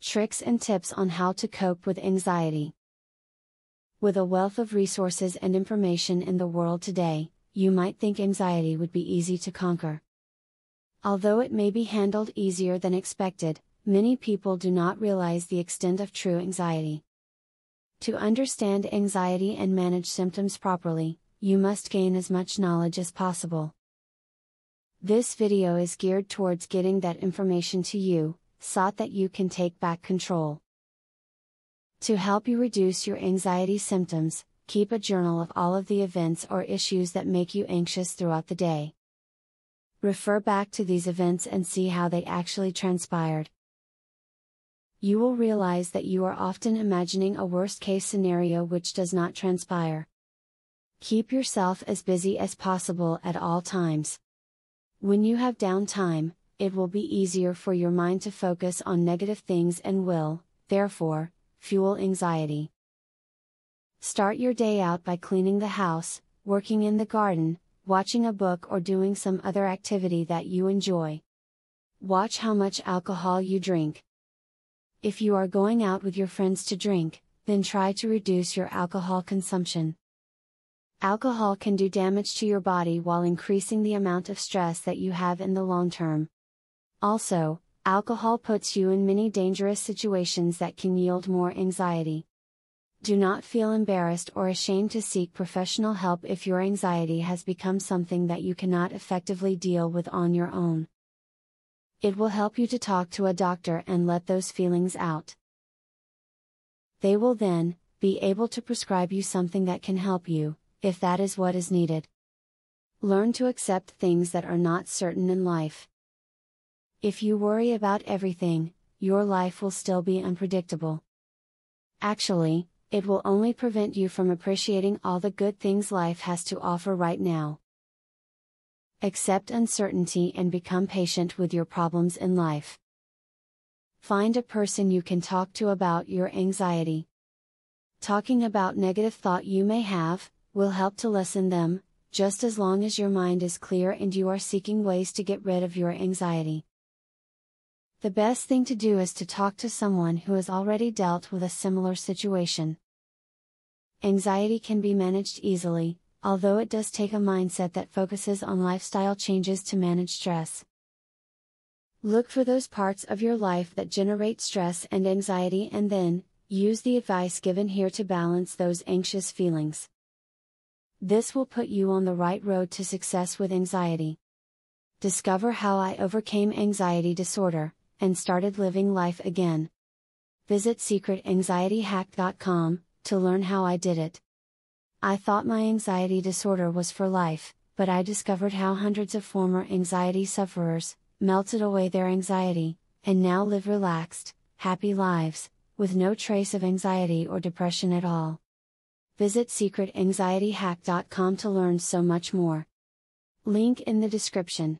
tricks and tips on how to cope with anxiety. With a wealth of resources and information in the world today, you might think anxiety would be easy to conquer. Although it may be handled easier than expected, many people do not realize the extent of true anxiety. To understand anxiety and manage symptoms properly, you must gain as much knowledge as possible. This video is geared towards getting that information to you, so that you can take back control. To help you reduce your anxiety symptoms, keep a journal of all of the events or issues that make you anxious throughout the day. Refer back to these events and see how they actually transpired. You will realize that you are often imagining a worst case scenario which does not transpire. Keep yourself as busy as possible at all times. When you have downtime, it will be easier for your mind to focus on negative things and will, therefore, fuel anxiety. Start your day out by cleaning the house, working in the garden, watching a book, or doing some other activity that you enjoy. Watch how much alcohol you drink. If you are going out with your friends to drink, then try to reduce your alcohol consumption. Alcohol can do damage to your body while increasing the amount of stress that you have in the long term. Also, alcohol puts you in many dangerous situations that can yield more anxiety. Do not feel embarrassed or ashamed to seek professional help if your anxiety has become something that you cannot effectively deal with on your own. It will help you to talk to a doctor and let those feelings out. They will then, be able to prescribe you something that can help you, if that is what is needed. Learn to accept things that are not certain in life. If you worry about everything, your life will still be unpredictable. Actually, it will only prevent you from appreciating all the good things life has to offer right now. Accept uncertainty and become patient with your problems in life. Find a person you can talk to about your anxiety. Talking about negative thought you may have, will help to lessen them, just as long as your mind is clear and you are seeking ways to get rid of your anxiety. The best thing to do is to talk to someone who has already dealt with a similar situation. Anxiety can be managed easily, although it does take a mindset that focuses on lifestyle changes to manage stress. Look for those parts of your life that generate stress and anxiety and then, use the advice given here to balance those anxious feelings. This will put you on the right road to success with anxiety. Discover how I overcame anxiety disorder and started living life again. Visit secretanxietyhack.com to learn how I did it. I thought my anxiety disorder was for life, but I discovered how hundreds of former anxiety sufferers melted away their anxiety and now live relaxed, happy lives with no trace of anxiety or depression at all. Visit secretanxietyhack.com to learn so much more. Link in the description.